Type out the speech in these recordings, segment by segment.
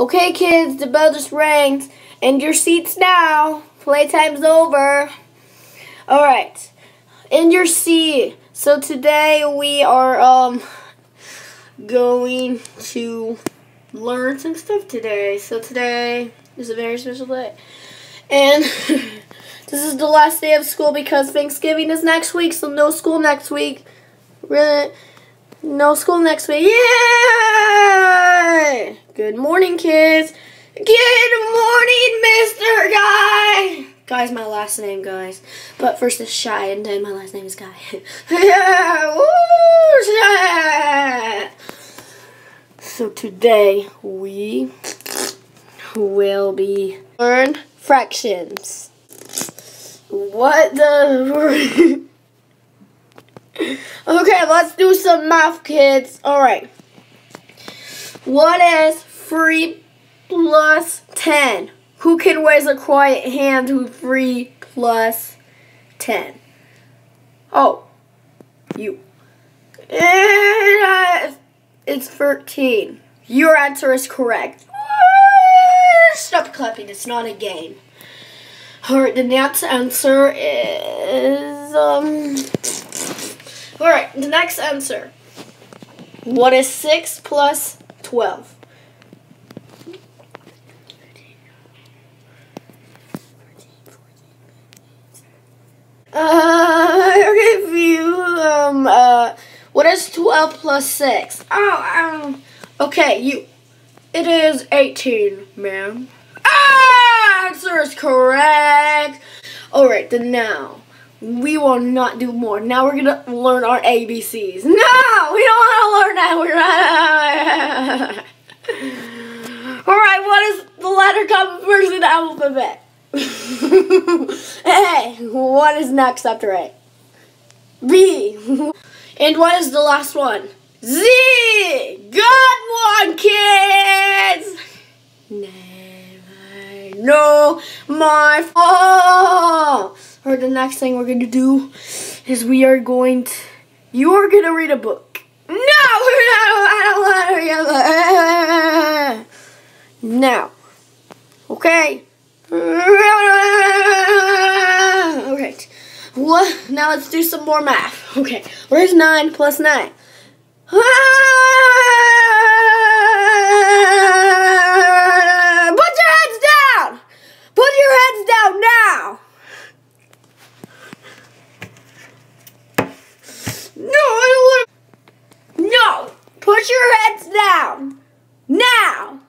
Okay, kids, the bell just rang. And your seats now. Playtime's over. Alright. In your seat. So today we are um going to learn some stuff today. So today is a very special day. And this is the last day of school because Thanksgiving is next week, so no school next week. Really no school next week. Yay! Good morning, kids. Good morning, Mr. Guy. Guy's my last name, guys. But first is Shy, and then my last name is Guy. Woo, Shy. So today we will be learn fractions. What the? okay, let's do some math, kids. All right. What is 3 plus 10? Who can raise a quiet hand to 3 plus 10? Oh, you. Uh, it's 13. Your answer is correct. Stop clapping, it's not a game. Alright, the next answer is, um... Alright, the next answer. What is 6 plus 12? Uh, okay, um, uh, what is 12 plus 6? Oh, um, okay, you, it is 18, ma'am. Ah, answer is correct. Alright, then now we will not do more. Now we're gonna learn our ABCs. No, we don't want to learn that. We're All right, what is the letter coming first in the alphabet? hey, what is next after A? B. and what is the last one? Z. Good one, kids. Never know my fault or the next thing we're going to do is we are going to, you are going to read a book. No, I don't want to read a book. Now, okay. Okay. What? Now let's do some more math. Okay. Where's 9 plus 9? Put your heads down. Now.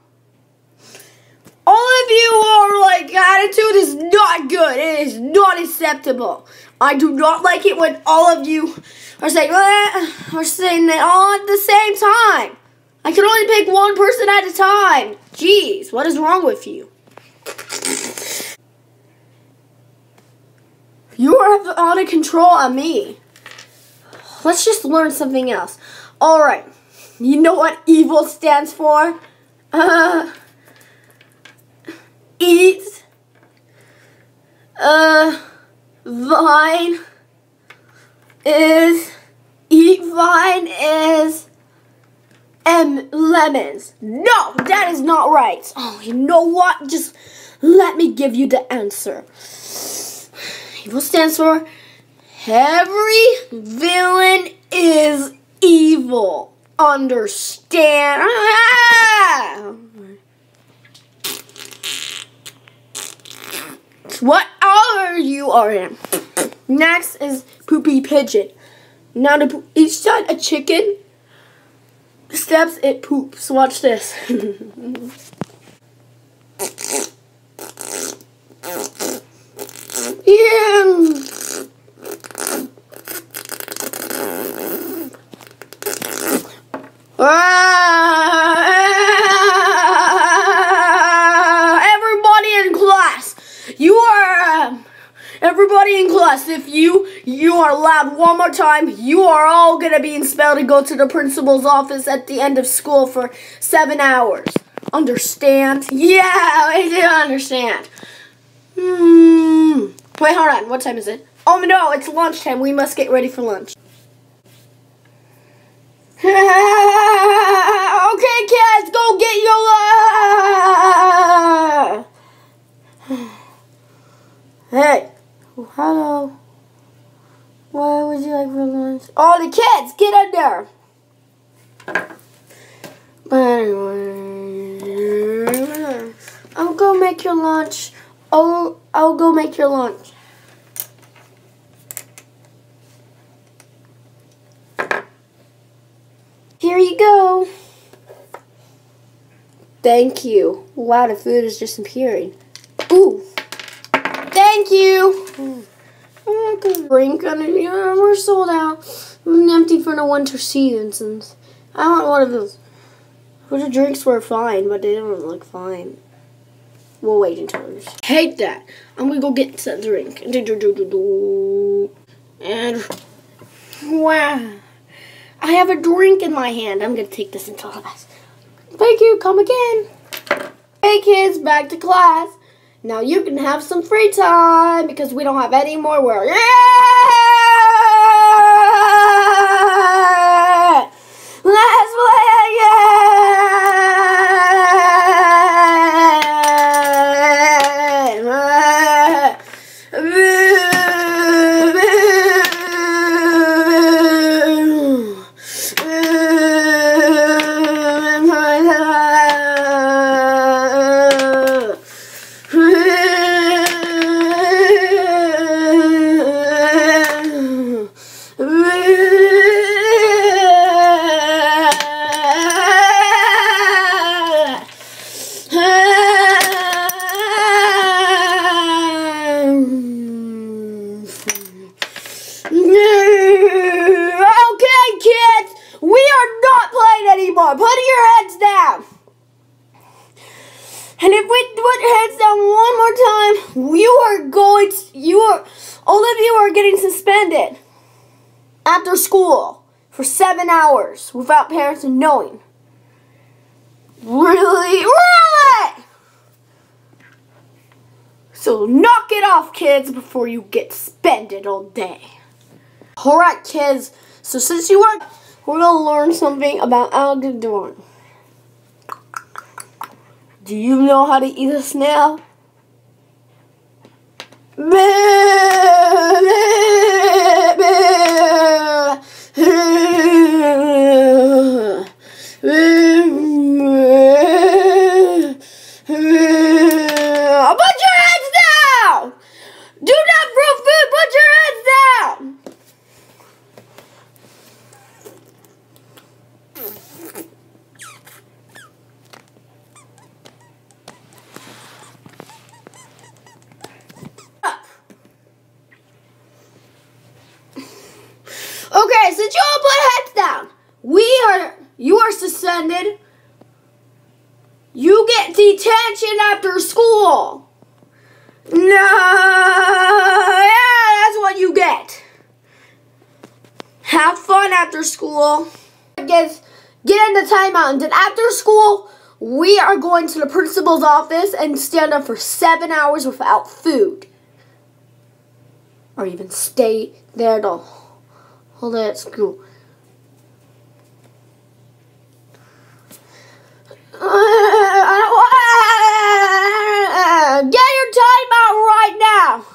All of you are like, attitude is not good. It is not acceptable. I do not like it when all of you are saying, are saying that all at the same time. I can only pick one person at a time. Jeez, what is wrong with you? You are out of control on me. Let's just learn something else. Alright. You know what evil stands for? Uh, eat, uh, vine is, eat vine is, and lemons. No, that is not right. Oh, you know what? Just let me give you the answer. Evil stands for every villain understand. Ah! What are you are in? Next is poopy pigeon. Now to each time a chicken steps, it poops. Watch this. yeah. everybody in class, you are. Um, class, if you you are loud one more time, you are all gonna be expelled and go to the principal's office at the end of school for seven hours. Understand? Yeah, I do understand. Hmm. Wait, hold on. What time is it? Oh no, it's lunchtime. We must get ready for lunch. okay, kids, go get your Hello. Why would you like for lunch? All oh, the kids, get in there. But anyway, I'll go make your lunch. I'll, I'll go make your lunch. Here you go. Thank you. Wow, the food is disappearing. Ooh. Thank you. Oh, the drink on it. Yeah, we're sold out. I'm empty for the winter seasons. I want one of those. Well, the drinks were fine, but they don't look fine. We'll wait until there's. Hate that. I'm gonna go get some drink. And wow. I have a drink in my hand. I'm gonna take this into class. Thank you. Come again. Hey kids, back to class. Now you can have some free time because we don't have any more work. Yeah! Put your heads down. And if we put your heads down one more time, you are going to, you are, all of you are getting suspended after school for seven hours without parents knowing. Really? Really? So knock it off, kids, before you get suspended all day. Alright, kids. So since you are, to learn something about alligator. Do you know how to eat a snail your heads down! Do not throw food, put your heads down! Okay, since you all put heads down, we are you are suspended. You get detention after school. No, yeah, that's what you get. Have fun after school. Get get in the timeout, and then after school, we are going to the principal's office and stand up for seven hours without food, or even stay there the whole day at school. Get your time out right now.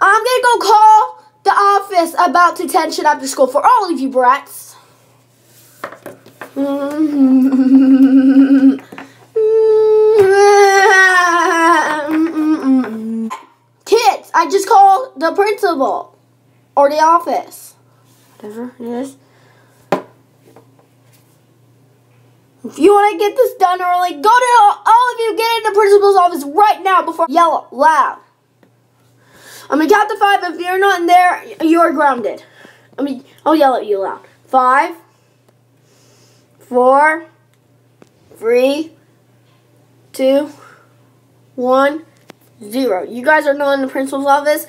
I'm gonna go call the office about detention after school for all of you brats. Kids, I just called the principal or the office. Whatever it is. If you want to get this done early, go to all, of you get in the principal's office right now before yell loud. I'm gonna count to five. If you're not in there, you are grounded. I mean, I'll yell at you loud. Five, four, three, two, one, zero. You guys are not in the principal's office.